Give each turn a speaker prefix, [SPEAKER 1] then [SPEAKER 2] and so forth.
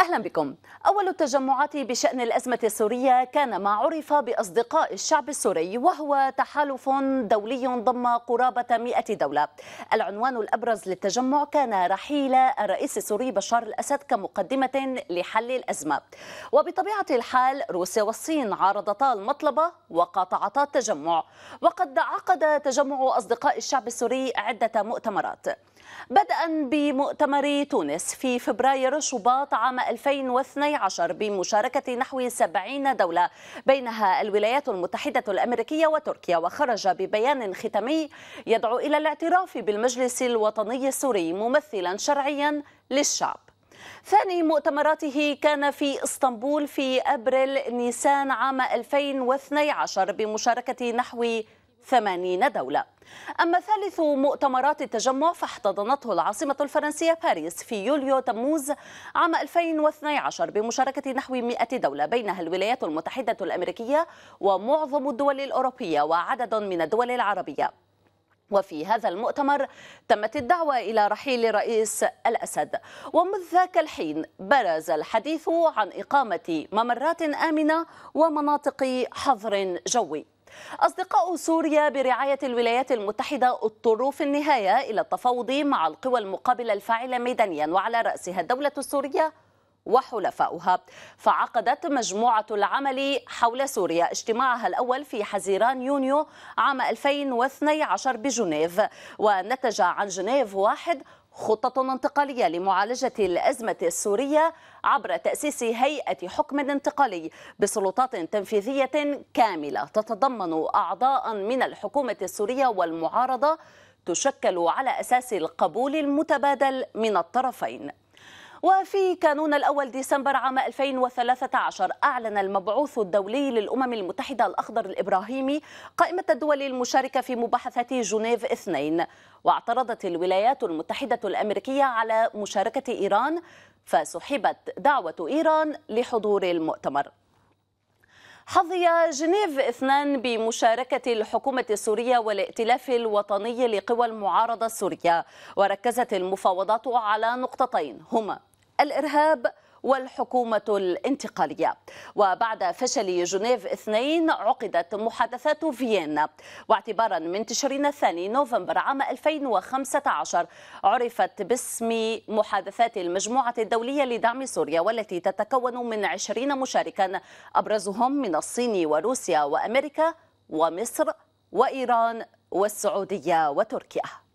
[SPEAKER 1] أهلا بكم. أول التجمعات بشأن الأزمة السورية كان ما عرف بأصدقاء الشعب السوري وهو تحالف دولي ضم قرابة 100 دولة. العنوان الأبرز للتجمع كان رحيل الرئيس السوري بشار الأسد كمقدمة لحل الأزمة. وبطبيعة الحال روسيا والصين عارضتا المطلبة وقاطعتا التجمع. وقد عقد تجمع أصدقاء الشعب السوري عدة مؤتمرات. بدءا بمؤتمر تونس في فبراير شباط عام 2012 بمشاركة نحو 70 دولة بينها الولايات المتحدة الأمريكية وتركيا. وخرج ببيان ختامي يدعو إلى الاعتراف بالمجلس الوطني السوري ممثلا شرعيا للشعب. ثاني مؤتمراته كان في إسطنبول في أبريل نيسان عام 2012 بمشاركة نحو ثمانين دولة. أما ثالث مؤتمرات التجمع فاحتضنته العاصمة الفرنسية باريس في يوليو تموز عام 2012 بمشاركة نحو 100 دولة بينها الولايات المتحدة الأمريكية ومعظم الدول الأوروبية وعدد من الدول العربية. وفي هذا المؤتمر تمت الدعوة إلى رحيل رئيس الأسد. ومذ ذاك الحين برز الحديث عن إقامة ممرات آمنة ومناطق حظر جوي. أصدقاء سوريا برعاية الولايات المتحدة اضطروا في النهاية إلى التفاوض مع القوى المقابلة الفاعلة ميدانيا وعلى رأسها الدولة السورية وحلفاؤها فعقدت مجموعة العمل حول سوريا اجتماعها الأول في حزيران يونيو عام 2012 بجنيف ونتج عن جنيف واحد خطة انتقالية لمعالجة الأزمة السورية عبر تأسيس هيئة حكم انتقالي بسلطات تنفيذية كاملة تتضمن أعضاء من الحكومة السورية والمعارضة تشكل على أساس القبول المتبادل من الطرفين. وفي كانون الأول ديسمبر عام 2013 أعلن المبعوث الدولي للأمم المتحدة الأخضر الإبراهيمي قائمة الدول المشاركة في مباحثات جنيف اثنين واعترضت الولايات المتحدة الأمريكية على مشاركة إيران فسحبت دعوة إيران لحضور المؤتمر. حظي جنيف اثنان بمشاركة الحكومة السورية والائتلاف الوطني لقوى المعارضة السورية. وركزت المفاوضات على نقطتين هما الإرهاب والحكومة الانتقالية. وبعد فشل جنيف اثنين عقدت محادثات فيينا واعتبارا من تشرين الثاني نوفمبر عام 2015 عرفت باسم محادثات المجموعة الدولية لدعم سوريا والتي تتكون من 20 مشاركا أبرزهم من الصين وروسيا وأمريكا ومصر وإيران والسعودية وتركيا.